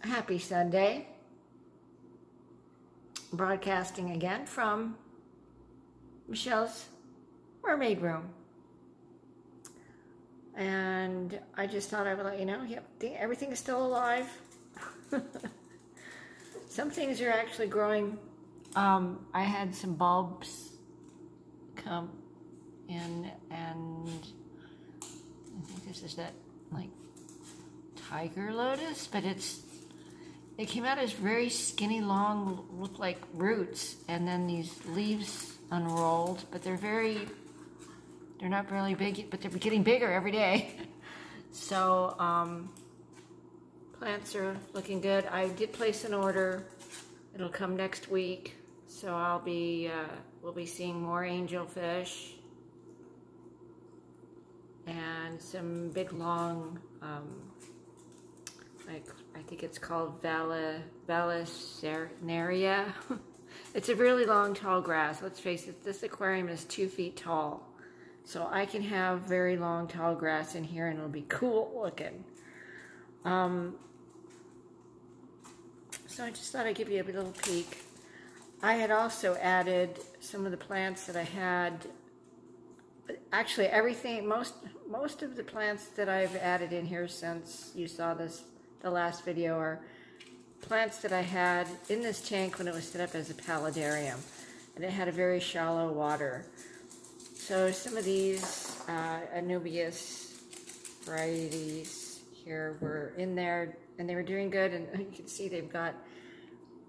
Happy Sunday. Broadcasting again from Michelle's Mermaid Room. And I just thought I would let you know, yep, everything is still alive. some things are actually growing. Um, I had some bulbs come in and I think this is that like tiger lotus, but it's they came out as very skinny, long, look like roots, and then these leaves unrolled, but they're very, they're not really big, but they're getting bigger every day. so, um, plants are looking good. I did place an order. It'll come next week. So I'll be, uh, we'll be seeing more angelfish and some big long um, like I think it's called Vala, it's a really long, tall grass. Let's face it, this aquarium is two feet tall. So I can have very long, tall grass in here and it'll be cool looking. Um, so I just thought I'd give you a little peek. I had also added some of the plants that I had actually everything most most of the plants that I've added in here since you saw this the last video are plants that I had in this tank when it was set up as a paludarium. And it had a very shallow water. So some of these uh, Anubias varieties here were in there and they were doing good. And you can see they've got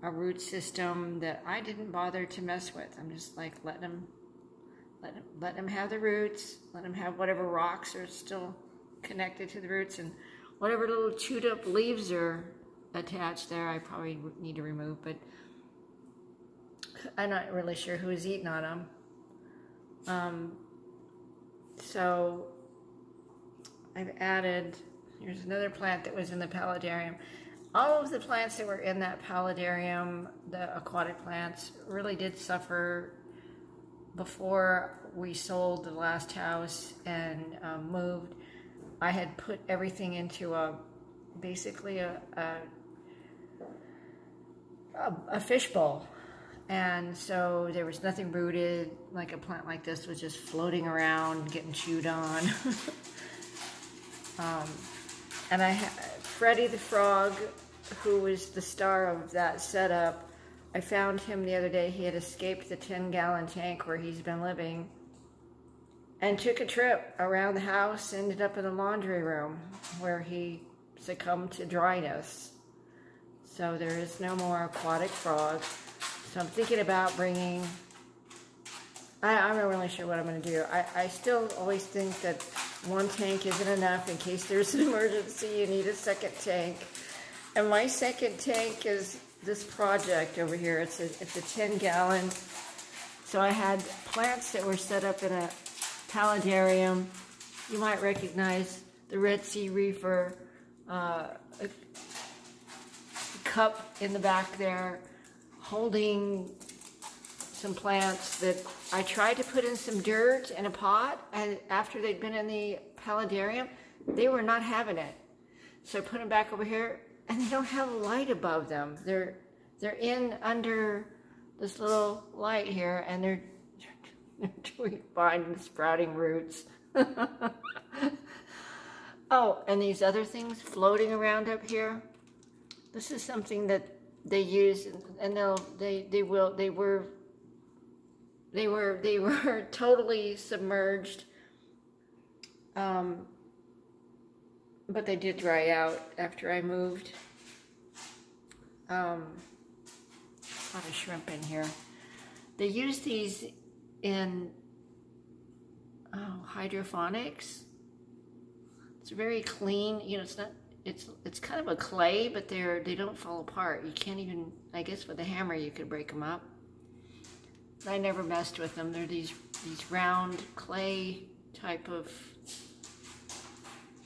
a root system that I didn't bother to mess with. I'm just like letting them, let them, let them have the roots, let them have whatever rocks are still connected to the roots and whatever little chewed up leaves are attached there, I probably need to remove, but I'm not really sure who's eating on them. Um, so I've added, here's another plant that was in the paludarium. All of the plants that were in that paludarium, the aquatic plants, really did suffer before we sold the last house and um, moved. I had put everything into a basically a a, a, a fishbowl. And so there was nothing rooted, like a plant like this was just floating around, getting chewed on. um, and I, Freddie the Frog, who was the star of that setup, I found him the other day. He had escaped the 10 gallon tank where he's been living and took a trip around the house, ended up in the laundry room where he succumbed to dryness. So there is no more aquatic frogs. So I'm thinking about bringing, I, am not really sure what I'm going to do. I, I still always think that one tank isn't enough in case there's an emergency, you need a second tank. And my second tank is this project over here. It's a, it's a 10 gallon. So I had plants that were set up in a paludarium. You might recognize the Red Sea Reefer uh, cup in the back there holding some plants that I tried to put in some dirt in a pot and after they'd been in the paludarium, they were not having it. So I put them back over here and they don't have a light above them. They're they're in under this little light here and they're doing fine sprouting roots. oh, and these other things floating around up here. This is something that they use, and they'll they they will they were they were they were totally submerged. Um, but they did dry out after I moved. Um, a lot of shrimp in here. They use these in oh, hydroponics. It's very clean. You know, it's not. It's it's kind of a clay, but they're they don't fall apart. You can't even. I guess with a hammer you could break them up. I never messed with them. They're these these round clay type of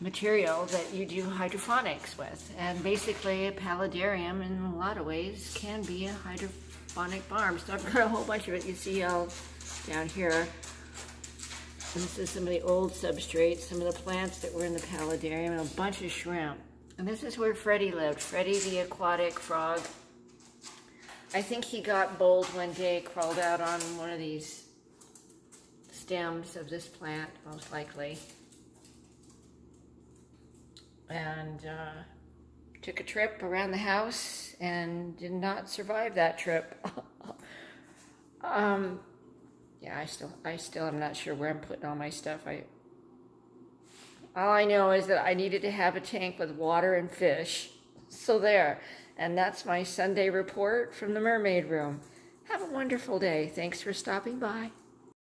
material that you do hydroponics with. And basically a paludarium in a lot of ways can be a hydroponic farm. So I've got a whole bunch of it. You see all down here. And this is some of the old substrates, some of the plants that were in the paludarium, and a bunch of shrimp. And this is where Freddie lived. Freddie the aquatic frog. I think he got bold one day, crawled out on one of these stems of this plant, most likely. And uh, took a trip around the house and did not survive that trip. um, yeah, I still, I still am not sure where I'm putting all my stuff. I, all I know is that I needed to have a tank with water and fish. So there. And that's my Sunday report from the Mermaid Room. Have a wonderful day. Thanks for stopping by.